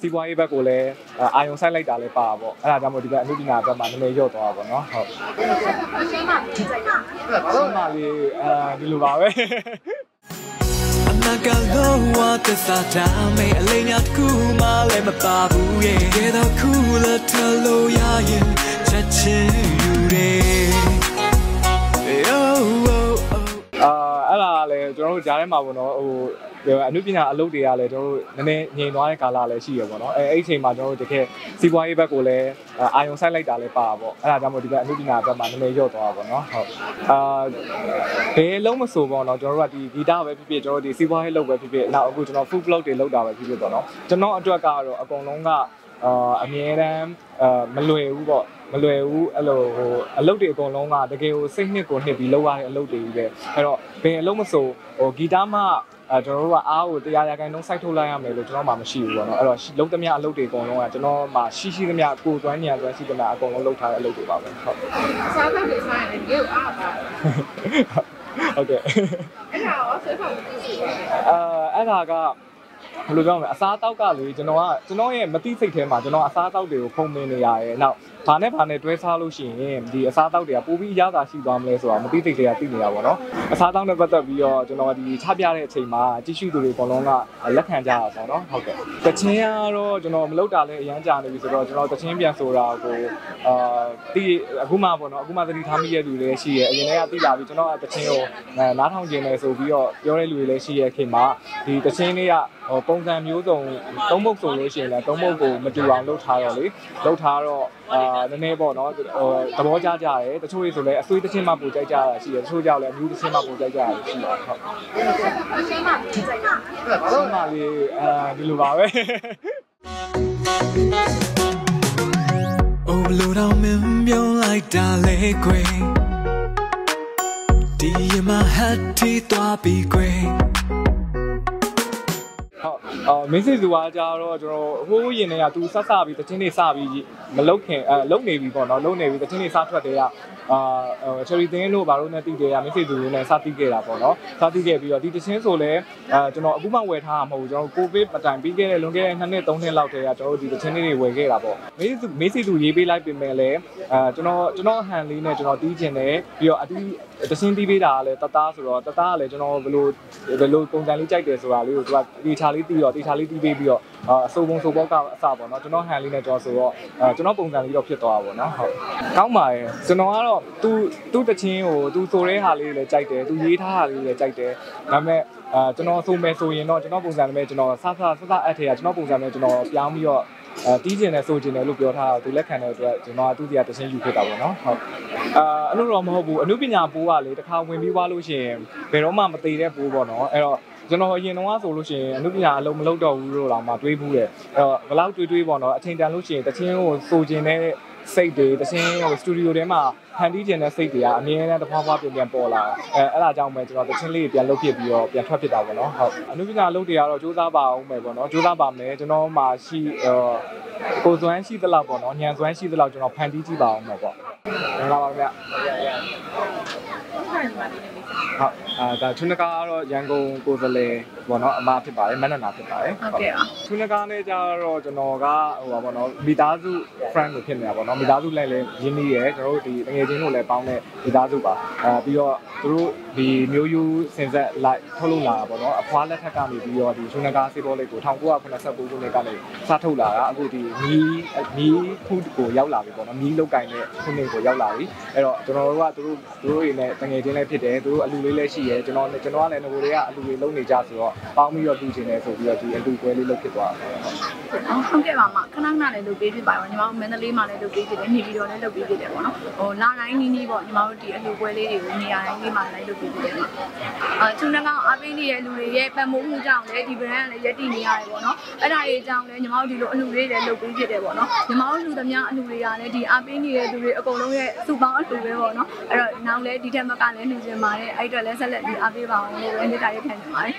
စီးပွားရေးဘက်ကိုလည်းအာယုံဆိုင်လိုက်တာလည်းပါတာပေါ့အဲ့ဒါကြောင့်မို့ဒီဘက်အမှုပညာဘက်မှာနည်းနည်းရော့သွားတာပေါ့နော်ဟုတ်ရှင်းပါပြီစိတ်ကရှင်းပါလေအဲဒီလိုပါပဲအမကလုံးဝသစ္စာထားမေအလေးများတစ်ခုမှလည်းမပါဘူးရဲ့ကဲတော့ခုလည်းထလို့ ထဲမှာပေါ့နော်ဟိုအနုပညာအလုပ်တွေကလည်းကျွန်တော်တို့နည်းနည်းငြိမ်သွားတဲ့ကာလလည်းရှိရပေါ့နော်အဲအဲ့ဒီအချိန်မှာကျွန်တော်တို့တကယ်စီးပွားရေးဘက်ကိုလည်းအာယုံဆိုင်လိုက်တာလည်းပါတာပေါ့အဲ့ဒါကြောင့်မို့ဒီဘက်အနုပညာဘက်မှာနည်းနည်းရော့သွားတာပေါ့နော်ဟုတ်အာဘယ်လုံးမဆိုပေါ့နော်ကျွန်တော်တို့ကဒီဂီတပဲဖြစ်ဖြစ်ကျွန်တော်တို့ဒီစီးပွားရေးလုပ်ပဲဖြစ်ဖြစ်နောက်အခုကျွန်တော် food blog တွေလုပ်တာပဲဖြစ်ဖြစ်ပေါ့နော်ကျွန်တော်အတွက်ကတော့အကုန်လုံးက အာအမြဲတမ်းအာမလွယ်ဘူးပေါ့မလွယ်ဘူးအဲ့လိုဟိုအလုပ်တွေအကုန်လုံးကတကယ်ကိုစိတ်နှစ်ကိုနှစ်ပြီးလုပ်ရတဲ့အလုပ်တွေကြီးပဲအဲ့တော့ဘယ်အလုပ်မဆိုဟိုဂီတမှအဲကျွန်တော်တို့ကအားကိုတရားရခိုင်နှုန်းစိုက်ထုတ်လိုက်ရမယ်လို့ကျွန်တော်မှမရှိဘူးပေါ့နော်အဲ့တော့လုံးသမျှအလုပ်တွေအကုန်လုံးကကျွန်တော်မှရှိရှိသမျှကိုယ်သွမ်းညံသွမ်းရှိသမျှအကုန်လုံးလုပ်ထားတဲ့အလုပ်တွေပါပဲဟုတ်အစားသောက်တွေစားရင်လည်းအားပါဟုတ်ကဲ့အဲ့ဒါရောဆွဲဖောက်မှုရှိတယ်အဲအဲ့ဒါက ဘယ်လိုပြောမလဲအစားအသောက်ကလေကျွန်တော်ကကျွန်တော်ရဲ့မတိစိတ်ထဲမှာကျွန်တော်အစားအသောက်တွေကိုဖုံးမင်းနေရတယ်။နောက်ဘာနဲ့ဘာနဲ့တွဲစားလို့ရှိရင်ဒီအစားအသောက်တွေကပိုပြီးရတာရှိသွားမလဲဆိုတာမတိစိတ်တွေကသိနေတာပေါ့နော်။အစားအသောက်နဲ့ပတ်သက်ပြီးတော့ကျွန်တော်ဒီချပြတဲ့အချိန်မှာကြည့်ရှုသူတွေအကုန်လုံးကလက်ခံကြတာပေါ့နော်။ဟုတ်ကဲ့။တချင်းကတော့ကျွန်တော်မလုပ်တာလည်းအရန်ကြာနေပြီဆိုတော့ကျွန်တော်တချင်းပြန်ဆိုတာကိုအာတီးအခုမှပေါ့နော်အခုမှသတိထားမိတဲ့လူတွေလည်းရှိရဲအရင်ကသိလာပြီကျွန်တော်တချင်းကိုနားထောင်ကျင်တယ်ဆိုပြီးတော့ပြောတဲ့လူတွေလည်းရှိရဲ့ခင်မှာဒီတချင်းလေးကဟိုပုံစံမျိုးစုံသုံးပုတ်ဆိုလို့ရှိရင်လည်းသုံးပုတ်ကိုမတူအောင်လုပ်ထားတော့လေလုပ်ထားတော့အာနည်းနည်းပေါ့နော်ဟိုသဘောကျကြတယ်တချို့တွေဆိုလည်းအသွေးတချင်းမှပိုကြိုက်ကြတာရှိတယ်တချို့ကြောက်လည်းအမျိုးတချင်းမှပိုကြိုက်ကြတာရှိတယ်ဟုတ်ရှင်းပါပြီစိတ်ကဆုံးပါလေအဲဒီလိုပါပဲ Oh လို့တော့မင်းပြုံးလိုက်တာလေကွယ်ဒီမှာ hat တီသွားပြီးကွယ်ဟုတ် အော်မင်းစစ်သူကကြတော့ကျွန်တော်ဟိုးရင်တွေကသူဆက်စပြီးတချင်းတွေစပြီးမလုတ်ခင်အဲလုတ်နေပြီပေါ့နော်လုတ်နေပြီတချင်းတွေစထွက်တယ်က အာချယ်ရီသင်းတို့ဘာလို့နဲ့တည်တယ်ကမင်းစစ်သူတို့နဲ့စတည်ခဲ့တာပေါ့နော်စတည်ခဲ့ပြီးတော့ဒီတချင်းဆိုလဲအဲကျွန်တော်အခုမှဝယ်ထားမှာမဟုတ်ဘူးကျွန်တော်ကိုဗစ်မတိုင်ပြီးခဲ့တဲ့လွန်ခဲ့တဲ့2နှစ်3နှစ်လောက်တည်းကကျွန်တော်တို့ဒီတချင်းတွေဝယ်ခဲ့တာပေါ့မင်းစစ်မင်းစစ်သူရေးပေးလိုက်ပြင်မဲ့လဲအဲကျွန်တော်ကျွန်တော်ဟန်လေးနဲ့ကျွန်တော်တီးကျင်တယ်ပြီးတော့အတီးတချင်းတီးပေးတာကလည်းတသားဆိုတော့တသားကလည်းကျွန်တော်ဘယ်လိုဘယ်လိုပုံစံလေးကြိုက်တယ်ဆိုတာလေးကိုသူကဒီချာလေးတီးတော့ဒီချာလေးတီးပေးပြီးတော့အစိုးပုံစိုးပေါက်ကအစပေါ့နော်ကျွန်တော်ဟန်လေးနဲ့ကျွန်တော်ဆိုတော့အဲကျွန်တော်ပုံစံလေးတော့ဖြစ်သွားတာပေါ့နော်ဟုတ်ကောင်းပါရဲ့ကျွန်တော်ကတော့သူသူ့တချင်းကိုသူဆိုတဲ့ဟာလေးလည်းကြိုက်တယ်သူရေးထားတာလေးလည်းကြိုက်တယ်ဒါပေမဲ့အဲကျွန်တော်ဆိုမယ်ဆိုရင်တော့ကျွန်တော်ပုံစံနဲ့ကျွန်တော်ဆဆဆဆအထက်ကကျွန်တော်ပုံစံနဲ့ကျွန်တော်ပြောင်းပြီးတော့အဲတီးကျင်တယ်ဆိုကျင်တယ်လို့ပြောထားတာသူလက်ခံတဲ့အတွက်ကျွန်တော်ကသူ့စီကတချင်းယူဖြစ်တာပေါ့နော်ဟုတ်အာအဲ့လိုတော့မဟုတ်ဘူးအနုပညာပိုးကလေတစ်ခါဝင်ပြီးသွားလို့ရှိရင်ဘယ်တော့မှမသေးတဲ့ပိုးပေါ့နော်အဲ့တော့ ကျွန်တော်အရင်တော့ဆိုလို့ရှိရင်အနုပညာအလုံးမလုပ်တော့ဘူးလို့တော့မှတွေးဘူးတယ်အဲ့တော့ဘလောက်တွေးတွေးပေါ့နော်အချိန်တန်လို့ရှိရင်တချင်းကိုဆိုကျင်တဲ့စိတ်တွေတချင်းဟိုစတူဒီယိုထဲမှာဖန်တီးကျင်တဲ့စိတ်တွေကအမြဲတမ်းတစ်ဖွားဖွားပြန်ပြန်ပေါ်လာအဲအဲ့ဒါကြောင့်ပဲကျွန်တော်တချင်းလေးပြန်လုပ်ဖြစ်ပြီးတော့ပြန်ထွက်ဖြစ်တာပေါ့နော်ဟုတ်အနုပညာလုပ်တွေကတော့စူးစမ်းပါအောင်မယ်ပေါ့နော်စူးစမ်းပါမယ်ကျွန်တော်မှရှိကိုစွမ်းရှိသလောက်ပေါ့နော်ညံစွမ်းရှိသလောက်ကျွန်တော်ဖန်တီးကြည့်ပါအောင်မယ်ပေါ့ မင်္ဂလာပါခင်ဗျဟုတ်အာဒါထုနကာကတော့ရန်ကုန်ကိုယ်စားလှယ်ပေါ့နော်အမဖြစ်ပါတယ်မန္တနာဖြစ်ပါတယ်ဟုတ်ကဲ့ပါထုနကာနဲ့ကြတော့ကျွန်တော်ကဟိုပါပေါ့နော်မိသားစု friend လို့ဖြစ်နေတာပေါ့နော်မိသားစုလည်းလည်းရင်းနှီးရယ်ကျွန်တော်တို့ဒီငွေချင်းတို့လည်းပေါင်းတဲ့မိသားစုပါအဲပြီးတော့သူတို့ဒီမျိုးယူစင်ဆက်လိုက်ထုတ်လုပ်လာတာပေါ့နော်အဖွားလက်ထက်ကနေပြီးတော့ဒီထုနကာစေဘောလေးကို1989ခုနှစ်ကနေစထုတ်လာတာအခုဒီမီးမီးဖုဒ်ကိုရောက်လာပြီပေါ့နော်မီးလောက်ကင်တဲ့ခုနှစ်ကိုရောက်လာပြီအဲ့တော့ကျွန်တော်တို့ကသူတို့သူတို့တွေနဲ့တငယ်ချင်းလည်းဖြစ်တယ်သူတို့အလူလေးလည်းရှိရယ်ကျွန်တော်ကျွန်တော်ကလည်းငိုတွေကအလူတွေလုံးနေကြဆိုတော့ပေါင်းပြီးတော့တူချင်တယ်ဆိုပြီးတော့ဒီအလူပွဲလေးလုပ်ဖြစ်သွားတာပေါ့ဟုတ်ဟုတ်ကဲ့ပါမခဏခဏလည်းလုပ်ပေးဖြစ်ပါတော့ညီမတို့မန္တလေးမှာလည်းလုပ်ပေးဖြစ်တယ်နေပြည်တော်လည်းလုပ်ပေးဖြစ်တယ်ပေါ့နော်ဟိုလာတိုင်းနီးနီးပေါ့ညီမတို့ဒီအလူပွဲလေးတွေကိုနေရာတိုင်းလေးမှာလည်းလုပ်ပေးဖြစ်တယ်ပေါ့အဲသူနှကောင်အားပေးနေတဲ့လူတွေရဲ့ပတ်မိုးမှုကြောင့်လည်းဒီ brand ကလည်းရက်တည်နေရတယ်ပေါ့နော်အဲ့ဒါတွေကြောင့်လည်းညီမတို့ဒီလိုအလူလေးတွေလုပ်ပေးဖြစ်တယ်ပေါ့နော်ညီမတို့လူသမျှအလူတွေကလည်းဒီအားပေးနေတဲ့လူတွေအကုန်လုံးရဲ့စုပေါင်းအလူပဲပေါ့နော်အဲ့တော့နောက်လည်းဒီထက်မကလည်းလူကျင်ပါတယ်အဲ့အတွက်လည်းဆက်လက်ပြီးအားပေးပါအောင်လို့ပဲမေတ္တာရက်ခံနေပါတယ်